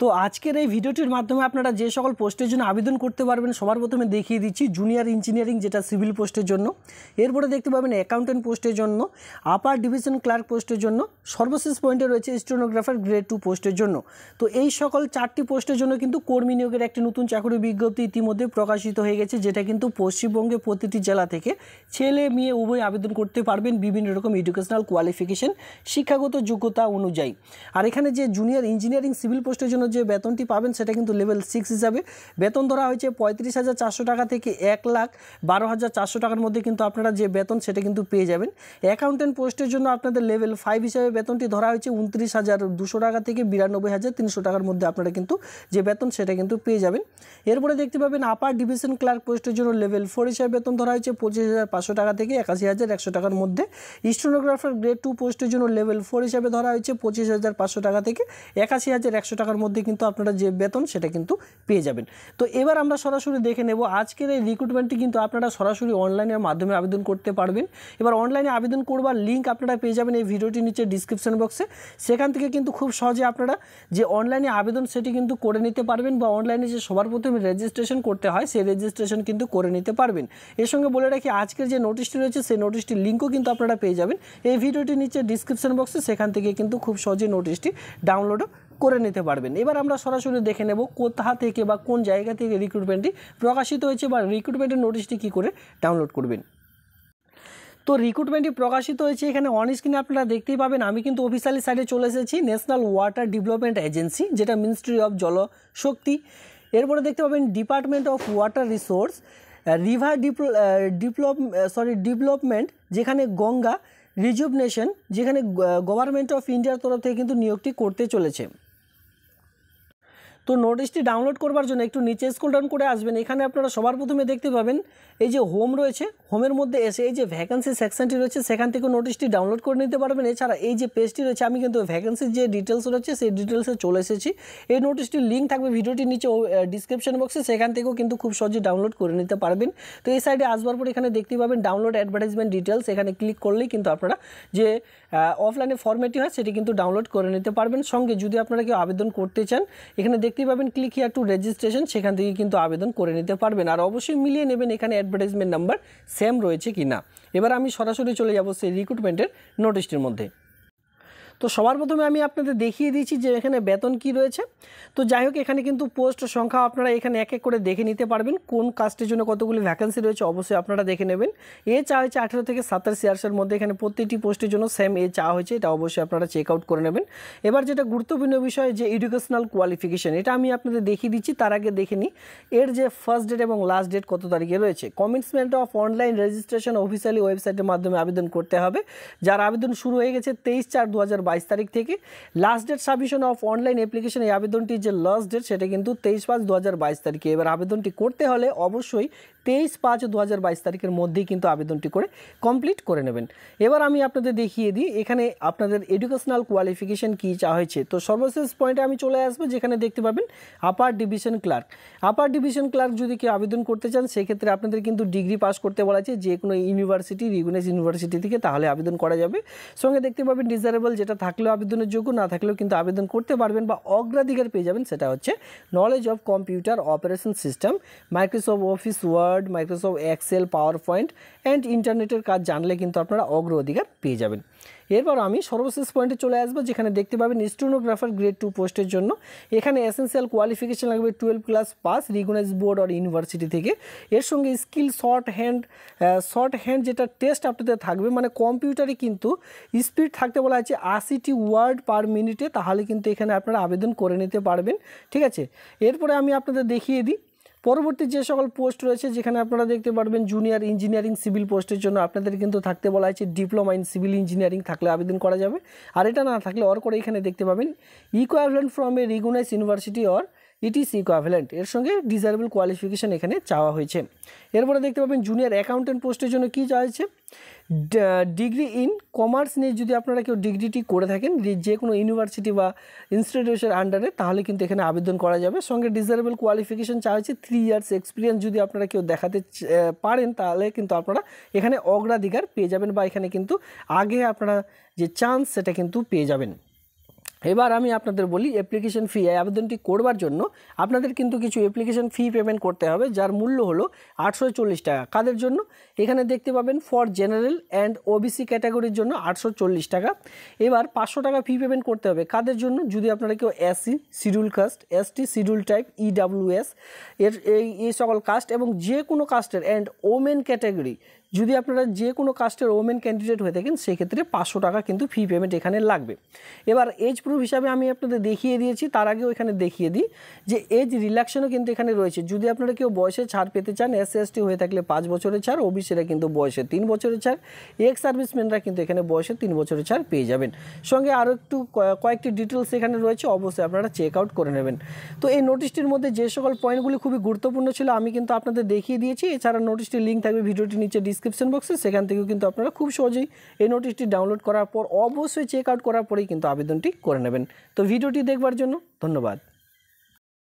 তো আজকের এই ভিডিওটির মাধ্যমে আপনারা যে সকল পোস্টের জন্য আবেদন করতে পারবেন, সবার প্রথমে দেখিয়ে দিচ্ছি জুনিয়র ইঞ্জিনিয়ারিং যেটা সিভিল পোস্টের জন্য। এরপরে দেখতে পাবেন অ্যাকাউন্টেন্ট পোস্টের জন্য আপার ডিভিশন ক্লার্ক পোস্টের জন্য, সর্বশেষ পয়েন্টে রয়েছে স্টেনোগ্রাফার গ্রেড টু পোস্টের জন্য। তো এই সকল চারটি পোস্টের জন্য কিন্তু কর্মী নিয়োগের একটি নতুন চাকরি বিজ্ঞপ্তি ইতিমধ্যে প্রকাশিত হয়ে গেছে, যেটা কিন্তু পশ্চিমবঙ্গে প্রতিটি জেলা থেকে ছেলে, মেয়ে, উভয় আবেদন করতে পারবেন বিভিন্ন রকম এডুকেশনাল কোয়ালিফিকেশন শিক্ষাগত যোগ্যতা অনুযায়ী। আর এখানে যে জুনিয়র ইঞ্জিনিয়ারিং সিভিল পোস্টের জন্য যে বেতনটি পাবেন সেটা কিন্তু লেভেল সিক্স হিসাবে। বেতন ধরা হয়েছে পঁয়ত্রিশ হাজার চারশো টাকা থেকে এক লাখ বারো হাজার চারশো টাকার মধ্যে কিন্তু আপনারা যে বেতন সেটা কিন্তু পেয়ে যাবেন। অ্যাকাউন্টেন্ট পোস্টের জন্য আপনাদের লেভেল ফাইভ হিসাবে বেতনটি ধরা হয়েছে উনত্রিশ হাজার দুশো টাকা থেকে বিরানব্বই হাজার তিনশো টাকার মধ্যে আপনারা কিন্তু যে বেতন সেটা কিন্তু পেয়ে যাবেন। এরপরে দেখতে পাবেন আপার ডিভিশন ক্লার্ক পোস্টের জন্য লেভেল ফোর হিসাবে বেতন ধরা হয়েছে পঁচিশ হাজার পাঁচশো টাকা থেকে একাশি হাজার একশো টাকার মধ্যে। স্টোনোগ্রাফার গ্রেড টু পোস্টের জন্য লেভেল ফোর হিসাবে ধরা হয়েছে পঁচিশ হাজার পাঁচশো টাকা থেকে একাশি হাজার একশো টাকার মধ্যে কিন্তু আপনারা যে বেতন সেটা কিন্তু পেয়ে যাবেন। তো এবার আমরা সরাসরি দেখে নেব, আজকের এই রিক্রুটমেন্টটি কিন্তু আপনারা সরাসরি অনলাইনের মাধ্যমে আবেদন করতে পারবেন। এবার অনলাইনে আবেদন করবার লিঙ্ক আপনারা পেয়ে যাবেন এই ভিডিওটির নিচে ডিসক্রিপশন বক্সে সেখান থেকে কিন্তু খুব সহজে আপনারা যে অনলাইনে আবেদন সেটি কিন্তু করে নিতে পারবেন বা অনলাইনে যে সবার প্রথমে রেজিস্ট্রেশন করতে হয়, সেই রেজিস্ট্রেশন কিন্তু করে নিতে পারবেন। এর সঙ্গে বলে রাখি, আজকের যে নোটিশটি রয়েছে, সেই নোটিশটির লিঙ্কও কিন্তু আপনারা পেয়ে যাবেন। এই ভিডিওটির নিচে ডিসক্রিপশন বক্সে সেখান থেকে কিন্তু খুব সহজে নোটিশটি ডাউনলোডও করে নিতে পারবেন। এবার আমরা সরাসরি দেখে নেব কোথা থেকে বা কোন জায়গা থেকে রিক্রুটমেন্টটি প্রকাশিত হয়েছে বা রিক্রুটমেন্টের নোটিশটি কী করে ডাউনলোড করবেন। তো রিক্রুটমেন্টটি প্রকাশিত হয়েছে এখানে অন স্ক্রিনে আপনারা দেখতেই পাবেন। আমি কিন্তু অফিসিয়ালি সাইডে চলে এসেছি ন্যাশনাল ওয়াটার ডেভেলপমেন্ট এজেন্সি যেটা মিনিস্ট্রি অফ জলশক্তি এরপরে দেখতে পাবেন department of water resource river develop sorry development যেখানে গঙ্গা রিজুভনেশন যেখানে গভর্নমেন্ট অফ ইন্ডিয়ার তরফ থেকে কিন্তু নিয়োগটি করতে চলেছে। তো নোটিশটি ডাউনলোড করবার জন্য একটু নিচে স্কুল ডাউন করে আসবেন। এখানে আপনারা সবার প্রথমে দেখতে পাবেন, এই যে হোম রয়েছে হোমের মধ্যে এসে এই যে ভ্যাকেন্সি সেকশনটি রয়েছে, সেখান থেকে নোটিশটি ডাউনলোড করে নিতে পারবেন। এছাড়া এই যে পেজটি রয়েছে, আমি কিন্তু ভ্যাকেন্সির যে ডিটেলস রয়েছে, সেই ডিটেলসে চলে এসেছি। এই নোটিশটির লিঙ্ক থাকবে ভিডিওটির নিচে ডিসক্রিপশন বক্সে সেখান থেকেও কিন্তু খুব সহজে ডাউনলোড করে নিতে পারবেন। তো এই সাইডে আসবার পর এখানে দেখতে পাবেন ডাউনলোড অ্যাডভার্টাইজমেন্ট ডিটেলস এখানে ক্লিক করলেই কিন্তু আপনারা যে অফলাইনে ফর্মেটটি হয়, সেটি কিন্তু ডাউনলোড করে নিতে পারবেন। সঙ্গে যদি আপনারা কেউ আবেদন করতে চান, এখানে দেখতেই পাবেন ক্লিক হিয়ার টু রেজিস্ট্রেশন সেখান থেকে কিন্তু আবেদন করে নিতে পারবেন। আর অবশ্যই মিলিয়ে নেবেন এখানে অ্যাডভার্টাইজমেন্ট নাম্বার সেম রয়েছে কি না এবার আমি সরাসরি চলে যাব সেই রিক্রুটমেন্টের নোটিশটির মধ্যে। তো সবার প্রথমে আমি আপনাদের দেখিয়ে দিয়েছি যে এখানে বেতন কি রয়েছে। তো যাই হোক, এখানে কিন্তু পোস্ট সংখ্যা আপনারা এখানে এক এক করে দেখে নিতে পারবেন। কোন কাস্টের জন্য কতগুলি ভ্যাকেন্সি রয়েছে অবশ্যই আপনারা দেখে নেবেন। এ চা হয়েছে আঠেরো থেকে সাতাশ ইয়ার্সের মধ্যে এখানে প্রত্যেকটি পোস্টের জন্য সেম এ চা হয়েছে, এটা অবশ্যই আপনারা চেক আউট করে নেবেন। এবার যেটা গুরুত্বপূর্ণ বিষয় যে এডুকেশনাল কোয়ালিফিকেশন এটা আমি আপনাদের দেখিয়ে দিচ্ছি, তার আগে দেখে নিই। এর যে ফার্স্ট ডেট এবং লাস্ট ডেট কত তারিখে রয়েছে? Commitment of online registration officially ওয়েবসাইটের মাধ্যমে আবেদন করতে হবে। যার আবেদন শুরু হয়ে গেছে তেইশ চার দু তারিখ থেকে last date submission of online application এই আবেদনটির যে লাস্ট ডেট সেটা কিন্তু তেইশ পাঁচ দু তারিখে। এবার আবেদনটি করতে হলে অবশ্যই তেইশ পাঁচ দু হাজার বাইশ তারিখের মধ্যেই কিন্তু আবেদনটি করে কমপ্লিট করে নেবেন। এবার আমি আপনাদের দেখিয়ে দিই, এখানে আপনাদের এডুকেশনাল কোয়ালিফিকেশান কী চা হয়েছে। তো সর্বশেষ পয়েন্টে আমি চলে আসব, যেখানে দেখতে পাবেন upper division clerk upper division clerk যদি কেউ আবেদন করতে চান, সেক্ষেত্রে আপনাদের কিন্তু ডিগ্রি পাস করতে বলা আছে। যে কোনো ইউনিভার্সিটি রিগুনেস ইউনিভার্সিটি থেকে তাহলে আবেদন করা যাবে। সঙ্গে দেখতে পাবেন ডিজারেবল যেটা থাকলেও আবেদনের যোগ্য, না থাকলেও কিন্তু আবেদন করতে পারবেন বা অগ্রাধিকার পেয়ে যাবেন, সেটা হচ্ছে knowledge of computer operation system Microsoft office word Microsoft excel power point and ইন্টারনেটের কাজ জানলে কিন্তু আপনারা অগ্রাধিকার পেয়ে যাবেন। এরপর আমি সর্বশেষ পয়েন্টে চলে আসব, যেখানে দেখতে পাবেন স্টোনোগ্রাফার গ্রেড টু পোস্টের জন্য। এখানে এসেন্সিয়াল কোয়ালিফিকেশান লাগবে twelve class pass recognise board আর ইউনিভার্সিটি থেকে। এর সঙ্গে skill short hand short hand যেটা টেস্ট আপনাদের থাকবে মানে কম্পিউটারে কিন্তু স্পিড থাকতে বলা আছে আশিটি ওয়ার্ড পার মিনিটে তাহলে কিন্তু এখানে আপনারা আবেদন করে নিতে পারবেন, ঠিক আছে? এরপরে আমি আপনাদের দেখিয়ে দিই পরবর্তী যে সকল পোস্ট রয়েছে, যেখানে আপনারা দেখতে পারবেন জুনিয়র ইঞ্জিনিয়ারিং সিভিল পোস্টের জন্য আপনাদের কিন্তু থাকতে বলা হয়েছে ডিপ্লোমা ইন সিভিল ইঞ্জিনিয়ারিং থাকলে আবেদন করা যাবে। আর এটা না থাকলে অর করে এখানে দেখতে পাবেন equivalent from a recognise university or its equivalent এর সঙ্গে ডিজারেবল কোয়ালিফিকেশান এখানে চাওয়া হয়েছে। এরপরে দেখতে পাবেন জুনিয়র অ্যাকাউন্টেন্ট পোস্টের জন্য কী চাওয়া হয়েছে? ডিগ্রি ইন কমার্স নিয়ে যদি আপনারা কেউ ডিগ্রিটি করে থাকেন, যে কোনো ইউনিভার্সিটি বা ইনস্টিটিউশনের আন্ডারে তাহলে কিন্তু এখানে আবেদন করা যাবে। সঙ্গে ডিজারেবল কোয়ালিফিকেশান চাওয়া হয়েছে থ্রি ইয়ার্স এক্সপিরিয়েন্স যদি আপনারা কেউ দেখাতে পারেন, তাহলে কিন্তু আপনারা এখানে অগ্রাধিকার পেয়ে যাবেন বা এখানে কিন্তু আগে আপনারা যে চান্স সেটা কিন্তু পেয়ে যাবেন। এবার আমি আপনাদের বলি অ্যাপ্লিকেশন ফি এই আবেদনটি করবার জন্য আপনাদের কিন্তু কিছু অ্যাপ্লিকেশন ফি পেমেন্ট করতে হবে, যার মূল্য হলো আটশো চল্লিশ টাকা। কাদের জন্য? এখানে দেখতে পাবেন ফর জেনারেল অ্যান্ড ওবিসি ক্যাটাগরির জন্য আটশো চল্লিশ টাকা। এবার পাঁচশো টাকা ফি পেমেন্ট করতে হবে। কাদের জন্য? যদি আপনারা কেউ SC schedule caste ST schedule type EWS এর এই সকল কাস্ট এবং যে কোনো কাস্টের অ্যান্ড ওমেন ক্যাটাগরি যদি আপনারা যে কোনো কাস্টের ওমেন ক্যান্ডিডেট হয়ে থাকেন, সেক্ষেত্রে পাঁচশো টাকা কিন্তু ফি পেমেন্ট এখানে লাগবে। এবার এজ প্রুফ হিসাবে আমি আপনাদের দেখিয়ে দিয়েছি, তার আগেও এখানে দেখিয়ে দিই যে এজ রিল্যাকশনও কিন্তু এখানে রয়েছে। যদি আপনারা কেউ বয়সে ছাড় পেতে চান এস এসটি হয়ে থাকলে পাঁচ বছরের ছাড় ওবিসিরা কিন্তু বয়সে তিন বছরের ছাড় এক্স সার্ভিসম্যানরা কিন্তু এখানে বয়সে তিন বছরের ছাড় পেয়ে যাবেন। সঙ্গে আরও একটু কয়েকটি ডিটেলস এখানে রয়েছে, অবশ্যই আপনারা চেক আউট করে নেবেন। তো এই নোটিশটির মধ্যে যে সকল পয়েন্টগুলি খুবই গুরুত্বপূর্ণ ছিল, আমি কিন্তু আপনাদের দেখিয়ে দিয়েছি। এছাড়া নোটিশটির লিঙ্ক থাকবে, ভিডিওটির নিচে ডিসক্রিপশন বক্সে সেখান থেকেও কিন্তু আপনারা খুব সহজেই এই নোটিশটি ডাউনলোড করার পর, অবশ্যই চেক আউট করার পরেই কিন্তু আবেদনটি করে নেবেন। তো ভিডিওটি দেখবার জন্য ধন্যবাদ।